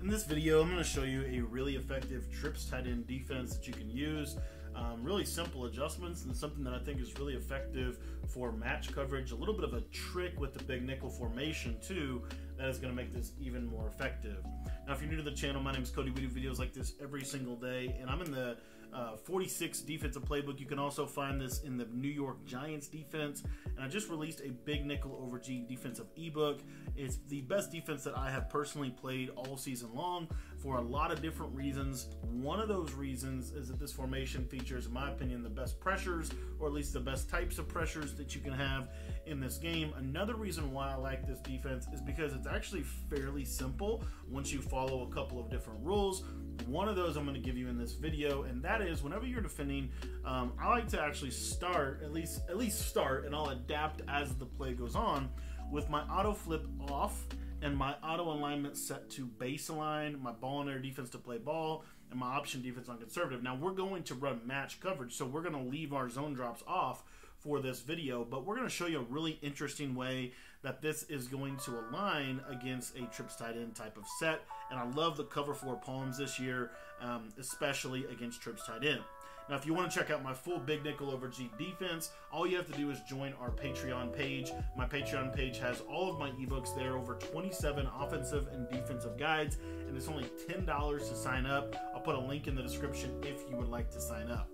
In this video, I'm going to show you a really effective trips tight end defense that you can use. Um, really simple adjustments and something that I think is really effective for match coverage. A little bit of a trick with the big nickel formation too that is going to make this even more effective. Now, if you're new to the channel, my name is Cody. We do videos like this every single day, and I'm in the uh, 46 defensive playbook. You can also find this in the New York Giants defense. And I just released a big nickel over G defensive ebook. It's the best defense that I have personally played all season long for a lot of different reasons. One of those reasons is that this formation features, in my opinion, the best pressures, or at least the best types of pressures that you can have in this game. Another reason why I like this defense is because it's actually fairly simple once you follow a couple of different rules. One of those I'm going to give you in this video, and that is whenever you're defending, um, I like to actually start at least at least start, and I'll adapt as the play goes on with my auto flip off and my auto alignment set to baseline, my ball and air defense to play ball, and my option defense on conservative. Now we're going to run match coverage, so we're going to leave our zone drops off for this video, but we're going to show you a really interesting way that this is going to align against a trips tight end type of set. And I love the cover four palms this year, um, especially against trips tight end. Now, if you want to check out my full Big Nickel over G defense, all you have to do is join our Patreon page. My Patreon page has all of my ebooks there, over 27 offensive and defensive guides, and it's only $10 to sign up. I'll put a link in the description if you would like to sign up.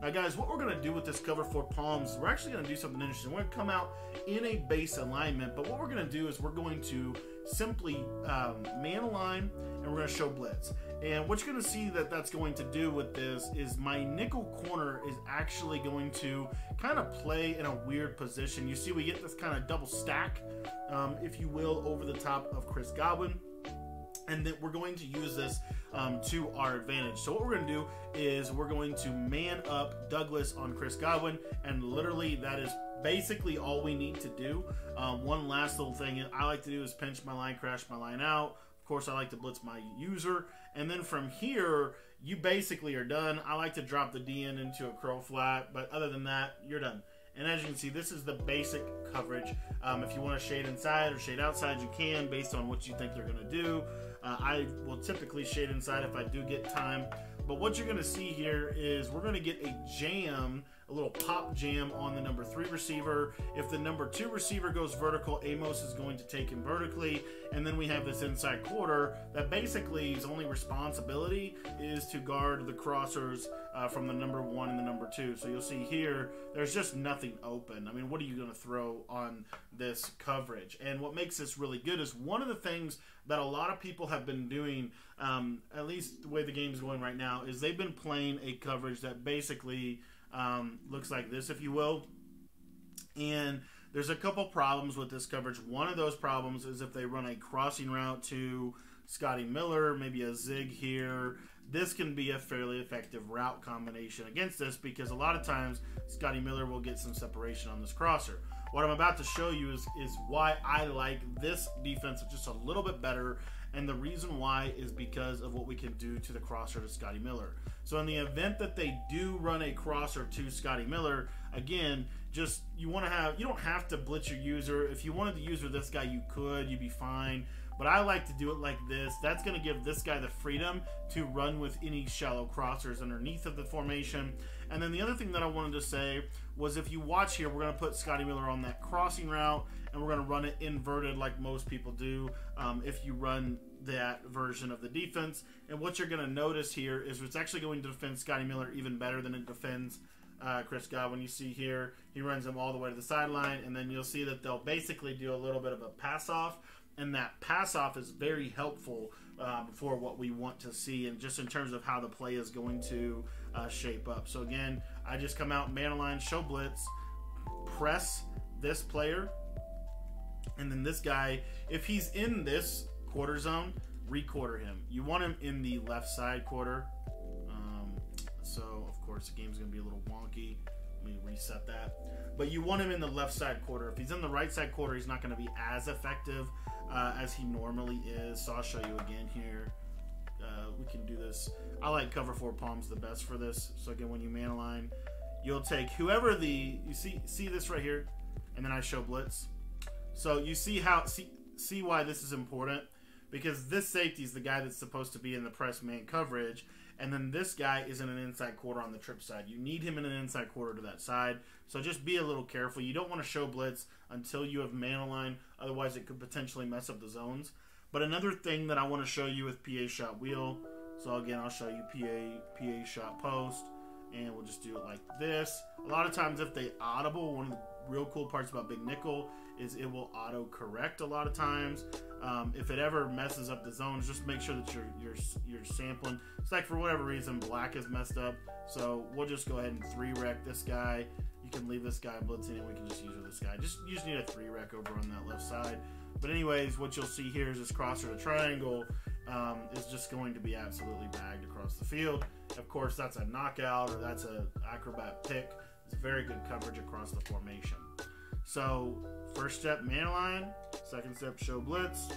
Now, guys, what we're going to do with this cover four palms, we're actually going to do something interesting. We're going to come out in a base alignment, but what we're going to do is we're going to simply um, man line, and we're going to show blitz. And what you're going to see that that's going to do with this is my nickel corner is actually going to kind of play in a weird position. You see we get this kind of double stack, um, if you will, over the top of Chris Godwin and that we're going to use this um, to our advantage. So what we're going to do is we're going to man up Douglas on Chris Godwin, and literally that is basically all we need to do. Um, one last little thing I like to do is pinch my line, crash my line out. Of course, I like to blitz my user, and then from here you basically are done. I like to drop the DN into a curl flat, but other than that, you're done. And as you can see, this is the basic coverage. Um, if you want to shade inside or shade outside, you can based on what you think they're going to do. Uh, I will typically shade inside if I do get time. But what you're going to see here is we're going to get a jam a little pop jam on the number three receiver. If the number two receiver goes vertical, Amos is going to take him vertically. And then we have this inside quarter that basically his only responsibility is to guard the crossers uh, from the number one and the number two. So you'll see here, there's just nothing open. I mean, what are you going to throw on this coverage? And what makes this really good is one of the things that a lot of people have been doing, um, at least the way the game's going right now, is they've been playing a coverage that basically um, looks like this, if you will. And there's a couple problems with this coverage. One of those problems is if they run a crossing route to Scotty Miller, maybe a zig here. This can be a fairly effective route combination against this because a lot of times Scotty Miller will get some separation on this crosser. What I'm about to show you is, is why I like this defense just a little bit better and the reason why is because of what we can do to the crosser to Scotty Miller. So in the event that they do run a crosser to Scotty Miller, again, just you want to have you don't have to blitz your user. If you wanted to use this guy, you could. You'd be fine. But I like to do it like this. That's going to give this guy the freedom to run with any shallow crossers underneath of the formation. And then the other thing that I wanted to say was if you watch here, we're going to put Scotty Miller on that crossing route and we're going to run it inverted like most people do um, if you run that version of the defense. And what you're going to notice here is it's actually going to defend Scotty Miller even better than it defends uh, Chris Godwin. You see here, he runs him all the way to the sideline, and then you'll see that they'll basically do a little bit of a pass off and that pass off is very helpful um, for what we want to see and just in terms of how the play is going to uh, shape up. So again, I just come out man line, show blitz, press this player, and then this guy, if he's in this quarter zone, re-quarter him. You want him in the left side quarter. Um, so of course the game's gonna be a little wonky. Me reset that. But you want him in the left side quarter. If he's in the right side quarter, he's not going to be as effective uh, as he normally is. So I'll show you again here. Uh, we can do this. I like cover four palms the best for this. So again, when you man align, you'll take whoever the you see see this right here, and then I show blitz. So you see how see see why this is important. because this safety is the guy that's supposed to be in the press man coverage, and then this guy is in an inside quarter on the trip side. You need him in an inside quarter to that side, so just be a little careful. You don't want to show blitz until you have man align, otherwise it could potentially mess up the zones. But another thing that I want to show you with PA shot wheel, so again I'll show you PA PA shot post, and we'll just do it like this. A lot of times if they audible, one of the real cool parts about Big Nickel is it will auto correct a lot of times. Um, if it ever messes up the zones, just make sure that you're you're you're sampling. It's like for whatever reason black is messed up, so we'll just go ahead and three rec this guy. You can leave this guy blitzing, and we can just use this guy. Just you just need a three rec over on that left side. But anyways, what you'll see here is this crosser to triangle um, is just going to be absolutely bagged across the field. Of course, that's a knockout or that's a acrobat pick. It's very good coverage across the formation. So first step, man line. Second step, show blitz.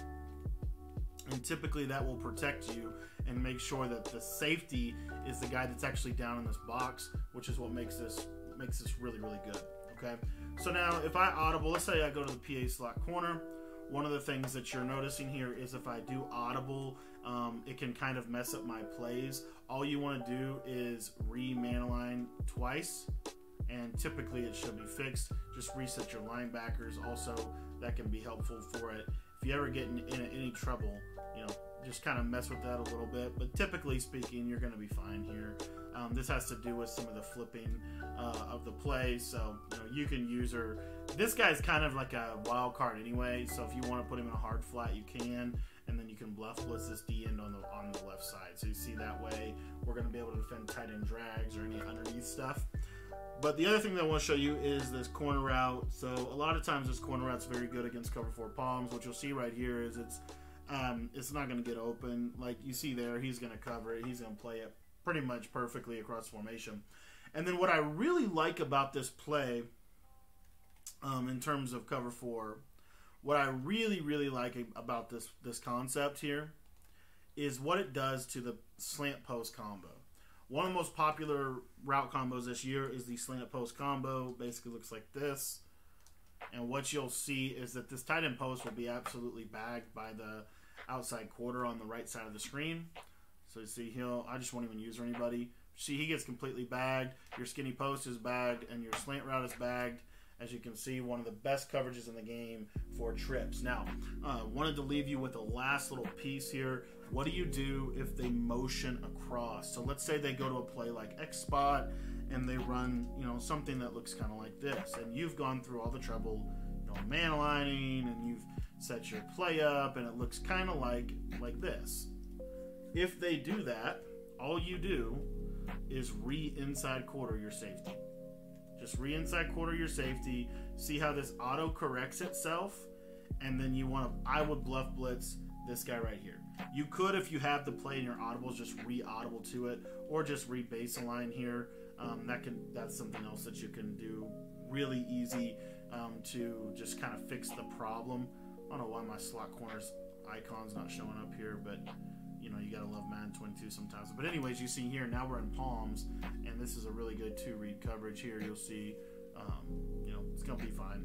And typically that will protect you and make sure that the safety is the guy that's actually down in this box, which is what makes this makes this really, really good. Okay. So now if I audible, let's say I go to the PA slot corner. One of the things that you're noticing here is if I do audible, um, it can kind of mess up my plays. All you want to do is re-man align twice and typically it should be fixed. Just reset your linebackers. Also, that can be helpful for it. If you ever get in, in any trouble, you know, just kind of mess with that a little bit. But typically speaking, you're going to be fine here. Um, this has to do with some of the flipping uh, of the play, so you know you can use her. This guy's kind of like a wild card anyway, so if you want to put him in a hard flat, you can, and then you can bluff blitz this D end on the on the left side. So you see that way we're going to be able to defend tight end drags or any underneath stuff. But the other thing that I want to show you is this corner route. So a lot of times this corner route's very good against cover four palms. What you'll see right here is it's um, it's not going to get open. Like you see there, he's going to cover it. He's going to play it pretty much perfectly across formation. And then what I really like about this play, um, in terms of cover four, what I really really like about this this concept here is what it does to the slant post combo. One of the most popular route combos this year is the slant post combo. Basically looks like this. And what you'll see is that this tight end post will be absolutely bagged by the outside quarter on the right side of the screen. So you see he'll I just won't even use anybody. See he gets completely bagged. Your skinny post is bagged and your slant route is bagged. As you can see, one of the best coverages in the game for trips. Now, uh, wanted to leave you with a last little piece here what do you do if they motion across? So let's say they go to a play like X spot and they run, you know, something that looks kind of like this, and you've gone through all the trouble, you know, man aligning, and you've set your play up, and it looks kind of like like this. If they do that, all you do is re inside quarter your safety. Just re inside quarter your safety. See how this auto corrects itself, and then you want to. I would bluff blitz this guy right here. You could, if you have the play in your audibles, just re-audible to it, or just re-baseline here. Um, that can that's something else that you can do really easy um, to just kind of fix the problem. I don't know why my slot corners icon's not showing up here, but you know you gotta love Madden 22 sometimes. But anyways, you see here now we're in palms, and this is a really good two read coverage here. You'll see, um, you know, it's gonna be fine.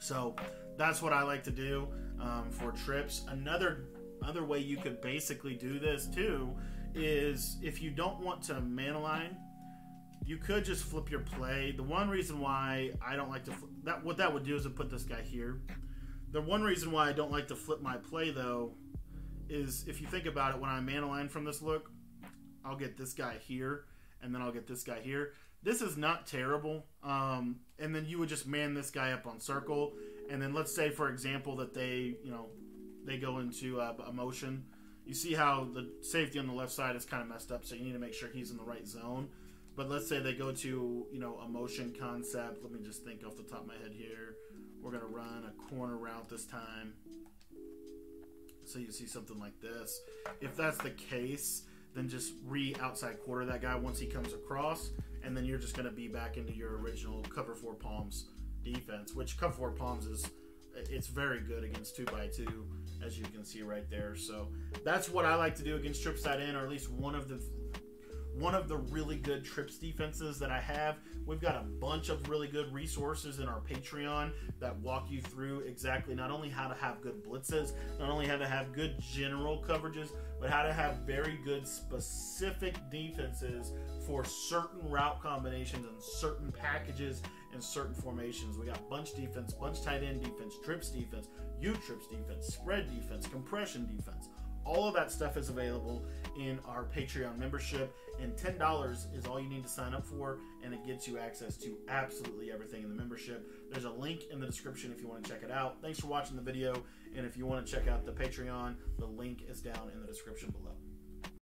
So that's what I like to do um, for trips. Another other way you could basically do this too is if you don't want to man align, you could just flip your play. The one reason why I don't like to flip, that what that would do is to put this guy here. The one reason why I don't like to flip my play though is if you think about it, when I man align from this look, I'll get this guy here, and then I'll get this guy here. This is not terrible. Um, and then you would just man this guy up on circle, and then let's say, for example, that they, you know, they go into uh, a motion. You see how the safety on the left side is kind of messed up, so you need to make sure he's in the right zone. But let's say they go to, you know, a motion concept. Let me just think off the top of my head here. We're going to run a corner route this time. So you see something like this. If that's the case, then just re outside quarter that guy once he comes across, and then you're just going to be back into your original cover four palms defense, which cover four palms is it's very good against two by two, as you can see right there. So that's what I like to do against trips side in, or at least one of the one of the really good trips defenses that I have. We've got a bunch of really good resources in our Patreon that walk you through exactly not only how to have good blitzes, not only how to have good general coverages, but how to have very good specific defenses for certain route combinations and certain packages and certain formations. We got bunch defense, bunch tight end defense, trips defense, U trips defense, spread defense, compression defense. All of that stuff is available in our Patreon membership, and $10 is all you need to sign up for, and it gets you access to absolutely everything in the membership. There's a link in the description if you want to check it out. Thanks for watching the video, and if you want to check out the Patreon, the link is down in the description below.